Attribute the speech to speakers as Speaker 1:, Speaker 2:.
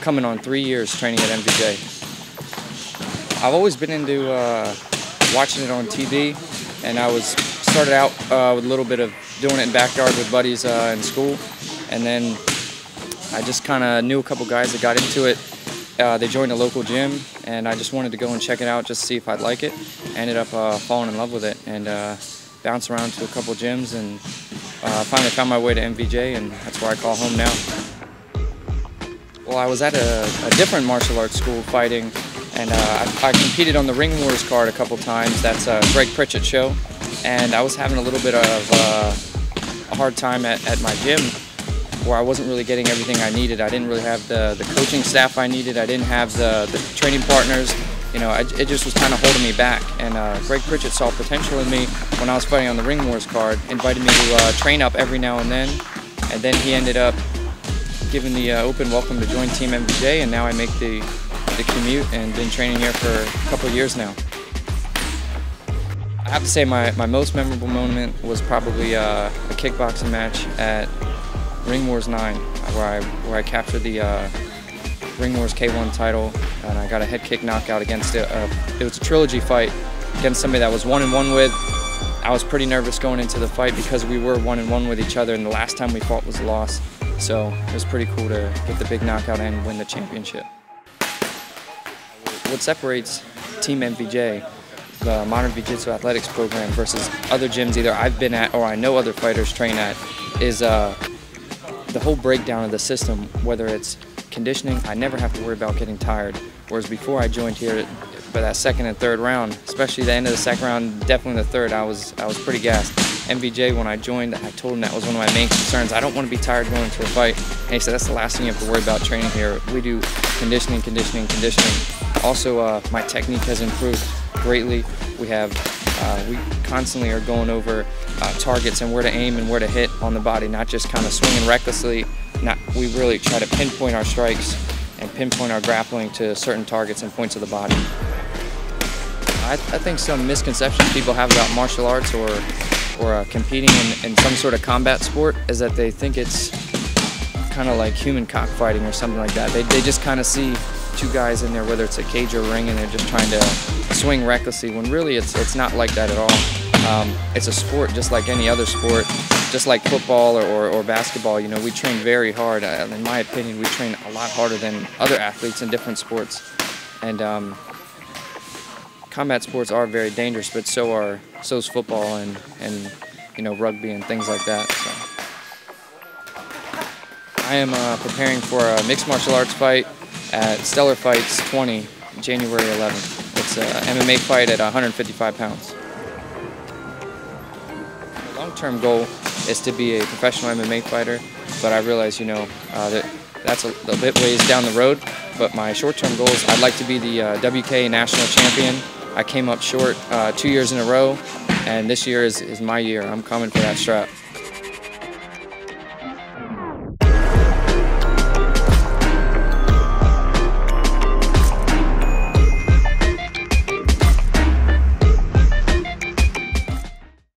Speaker 1: coming on three years training at MVJ. I've always been into uh, watching it on TV, and I was started out uh, with a little bit of doing it in backyard with buddies uh, in school, and then I just kind of knew a couple guys that got into it. Uh, they joined a local gym, and I just wanted to go and check it out just to see if I'd like it. Ended up uh, falling in love with it, and uh, bounced around to a couple gyms, and finally found my way to MVJ, and that's where I call home now. Well, I was at a, a different martial arts school fighting, and uh, I, I, competed on the Ring Wars card a couple times. That's a Greg Pritchett show, and I was having a little bit of uh, a hard time at, at my gym where I wasn't really getting everything I needed. I didn't really have the, the coaching staff I needed. I didn't have the, the training partners. You know, I, it just was kind of holding me back. And uh, Greg Pritchett saw potential in me when I was fighting on the Ring Wars card, invited me to uh, train up every now and then. And then he ended up giving the uh, open welcome to join Team MVJ, and now I make the, the commute and been training here for a couple years now. I have to say my, my most memorable moment was probably uh, a kickboxing match at Ring Wars 9, where I, where I captured the uh, Ring Wars K1 title, and I got a head kick knockout against it. Uh, it was a trilogy fight against somebody that was one and one with. I was pretty nervous going into the fight because we were one and one with each other, and the last time we fought was a loss. So it was pretty cool to get the big knockout and win the championship. What separates Team MVJ, the Modern Jiu-Jitsu Athletics program, versus other gyms either I've been at or I know other fighters train at, is uh, the whole breakdown of the system, whether it's conditioning, I never have to worry about getting tired. Whereas before I joined here, by that second and third round, especially the end of the second round, definitely the third, I was I was pretty gassed. MVJ, when I joined, I told him that was one of my main concerns. I don't want to be tired going to a fight. And he said, that's the last thing you have to worry about training here. We do conditioning, conditioning, conditioning. Also, uh, my technique has improved greatly. We have, uh, we constantly are going over uh, targets and where to aim and where to hit on the body, not just kind of swinging recklessly. Not, we really try to pinpoint our strikes and pinpoint our grappling to certain targets and points of the body. I, I think some misconceptions people have about martial arts or, or uh, competing in, in some sort of combat sport is that they think it's kind of like human cockfighting or something like that. They, they just kind of see two guys in there, whether it's a cage or a ring, and they're just trying to swing recklessly, when really it's, it's not like that at all. Um, it's a sport just like any other sport, just like football or, or, or basketball. You know, we train very hard. Uh, in my opinion, we train a lot harder than other athletes in different sports. And um, combat sports are very dangerous, but so are so is football and, and you know rugby and things like that. So. I am uh, preparing for a mixed martial arts fight at Stellar Fights 20, January 11th. It's an MMA fight at 155 pounds long-term goal is to be a professional MMA fighter, but I realize, you know, uh, that that's a, a, bit ways down the road. But my short-term goals, I'd like to be the uh, WK national champion. I came up short uh, two years in a row, and this year is, is my year. I'm coming for that strap.